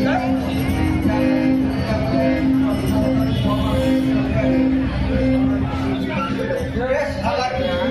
Yes, I like it.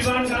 一般的。